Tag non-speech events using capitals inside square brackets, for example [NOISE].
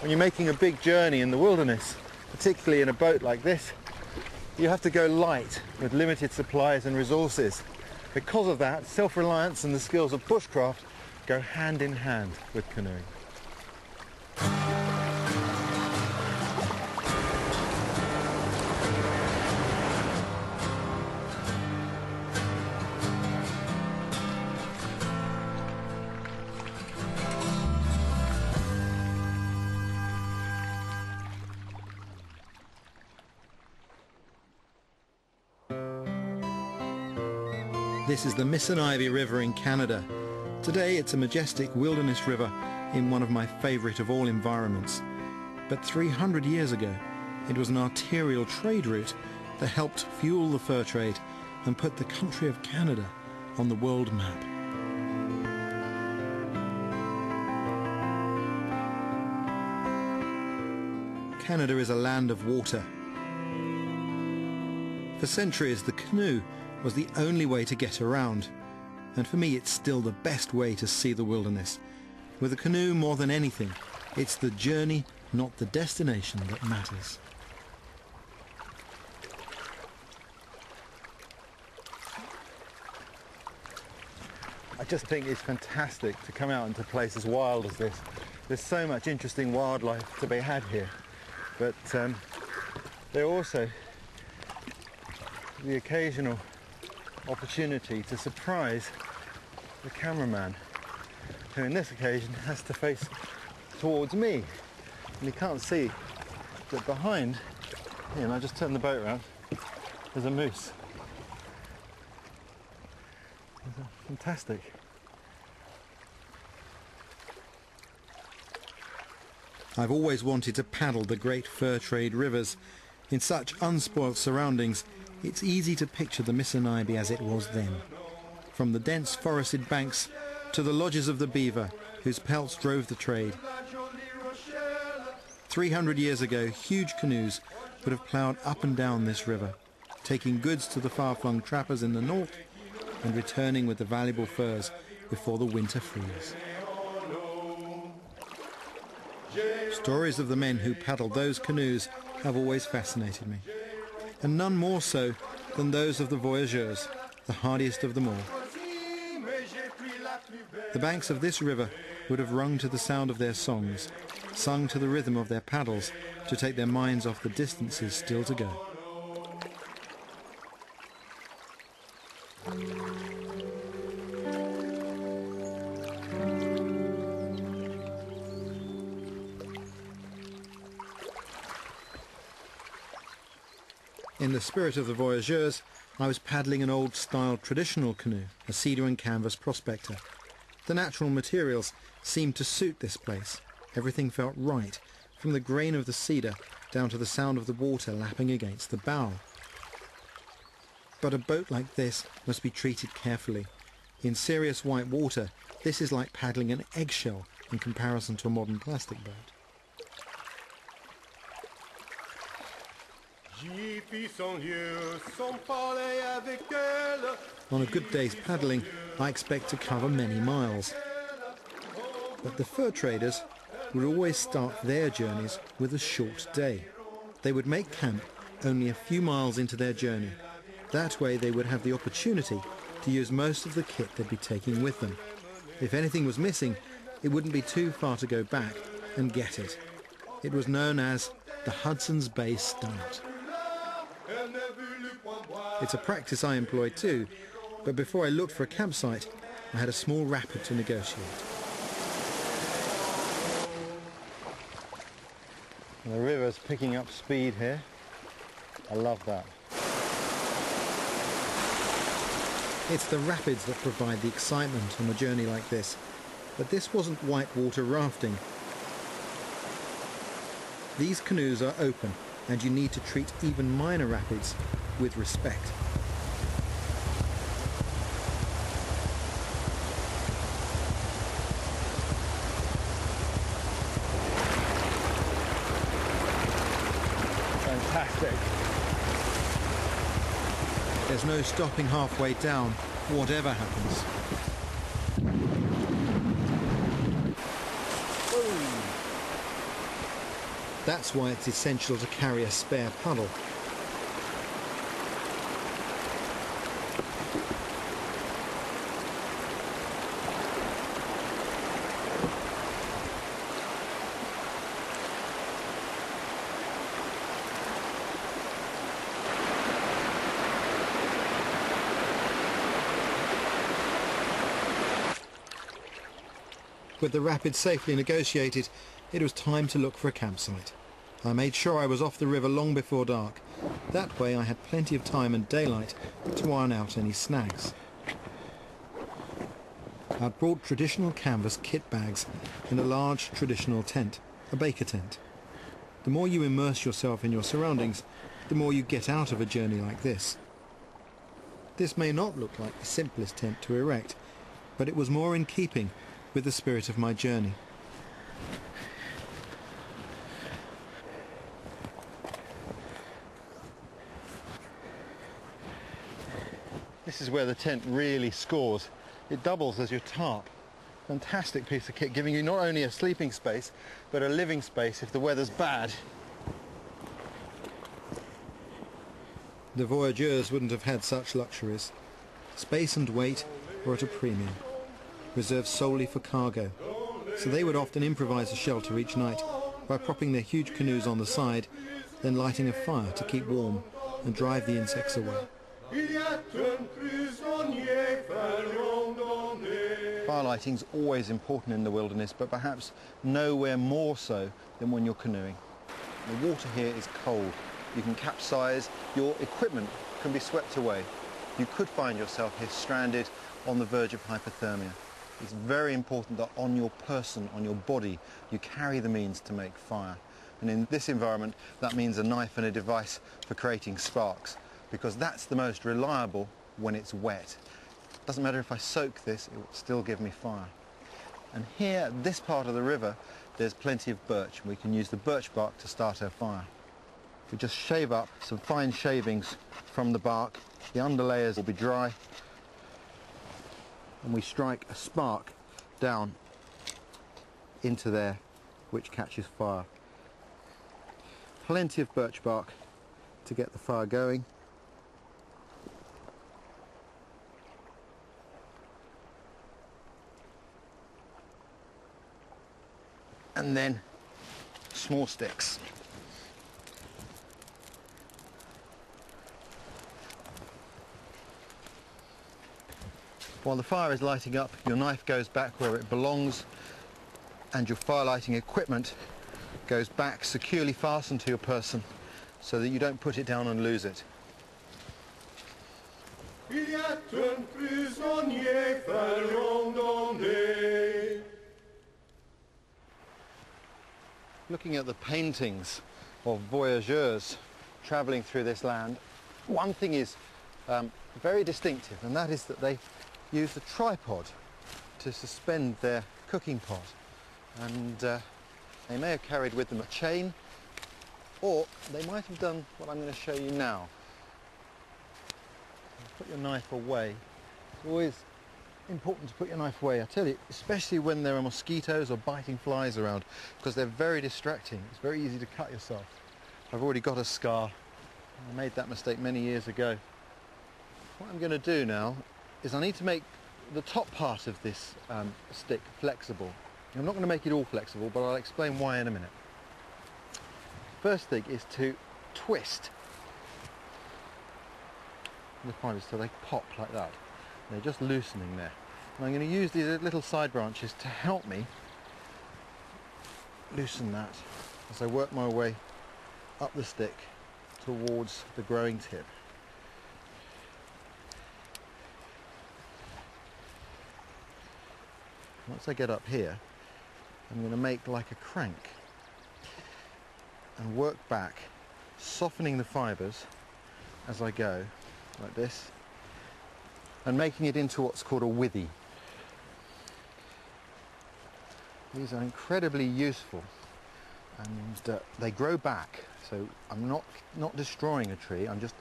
When you're making a big journey in the wilderness, particularly in a boat like this, you have to go light with limited supplies and resources. Because of that, self-reliance and the skills of bushcraft go hand in hand with canoeing. This is the Missinaibi River in Canada. Today it's a majestic wilderness river in one of my favourite of all environments. But 300 years ago, it was an arterial trade route that helped fuel the fur trade and put the country of Canada on the world map. Canada is a land of water. For centuries, the canoe was the only way to get around. And for me, it's still the best way to see the wilderness. With a canoe more than anything, it's the journey, not the destination, that matters. I just think it's fantastic to come out into a place as wild as this. There's so much interesting wildlife to be had here. But um, there are also the occasional opportunity to surprise the cameraman, who in this occasion [LAUGHS] has to face towards me. And he can't see that behind him, I just turned the boat around, there's a moose. Fantastic. I've always wanted to paddle the great fur trade rivers. In such unspoilt surroundings, it's easy to picture the Missinaibi as it was then. From the dense forested banks to the lodges of the beaver, whose pelts drove the trade. 300 years ago, huge canoes would have ploughed up and down this river, taking goods to the far-flung trappers in the north and returning with the valuable furs before the winter freeze. Stories of the men who paddled those canoes have always fascinated me, and none more so than those of the voyageurs, the hardiest of them all. The banks of this river would have rung to the sound of their songs, sung to the rhythm of their paddles to take their minds off the distances still to go. In the spirit of the voyageurs, I was paddling an old-style traditional canoe, a cedar and canvas prospector. The natural materials seemed to suit this place. Everything felt right, from the grain of the cedar down to the sound of the water lapping against the bow. But a boat like this must be treated carefully. In serious white water, this is like paddling an eggshell in comparison to a modern plastic boat. On a good day's paddling, I expect to cover many miles. But the fur traders would always start their journeys with a short day. They would make camp only a few miles into their journey. That way they would have the opportunity to use most of the kit they'd be taking with them. If anything was missing, it wouldn't be too far to go back and get it. It was known as the Hudson's Bay Start. It's a practice I employ too, but before I looked for a campsite, I had a small rapid to negotiate. The river's picking up speed here. I love that. It's the rapids that provide the excitement on a journey like this. But this wasn't whitewater rafting. These canoes are open and you need to treat even minor rapids with respect. Fantastic. There's no stopping halfway down, whatever happens. That's why it's essential to carry a spare puddle. With the rapid safely negotiated, it was time to look for a campsite. I made sure I was off the river long before dark. That way I had plenty of time and daylight to iron out any snags. I'd brought traditional canvas kit bags and a large traditional tent, a baker tent. The more you immerse yourself in your surroundings, the more you get out of a journey like this. This may not look like the simplest tent to erect, but it was more in keeping with the spirit of my journey. This is where the tent really scores. It doubles as your tarp. Fantastic piece of kit, giving you not only a sleeping space, but a living space if the weather's bad. The voyageurs wouldn't have had such luxuries. Space and weight were at a premium reserved solely for cargo, so they would often improvise a shelter each night by propping their huge canoes on the side, then lighting a fire to keep warm and drive the insects away. Firelighting's always important in the wilderness, but perhaps nowhere more so than when you're canoeing. The water here is cold. You can capsize, your equipment can be swept away. You could find yourself here stranded on the verge of hypothermia. It's very important that on your person, on your body, you carry the means to make fire. And in this environment, that means a knife and a device for creating sparks, because that's the most reliable when it's wet. Doesn't matter if I soak this, it will still give me fire. And here, this part of the river, there's plenty of birch. We can use the birch bark to start our fire. We just shave up some fine shavings from the bark. The underlayers will be dry and we strike a spark down into there which catches fire. Plenty of birch bark to get the fire going. And then small sticks. While the fire is lighting up, your knife goes back where it belongs and your fire lighting equipment goes back securely fastened to your person so that you don't put it down and lose it. Looking at the paintings of voyageurs travelling through this land, one thing is um, very distinctive and that is that they used a tripod to suspend their cooking pot and uh, they may have carried with them a chain or they might have done what I'm going to show you now. Put your knife away. It's always important to put your knife away, I tell you, especially when there are mosquitoes or biting flies around because they're very distracting. It's very easy to cut yourself. I've already got a scar. I made that mistake many years ago. What I'm going to do now is I need to make the top part of this um, stick flexible. I'm not going to make it all flexible, but I'll explain why in a minute. First thing is to twist the fibers so they pop like that. They're just loosening there. And I'm going to use these little side branches to help me loosen that as I work my way up the stick towards the growing tip. once I get up here, I'm going to make like a crank and work back, softening the fibres as I go, like this, and making it into what's called a withy. These are incredibly useful and uh, they grow back, so I'm not, not destroying a tree, I'm just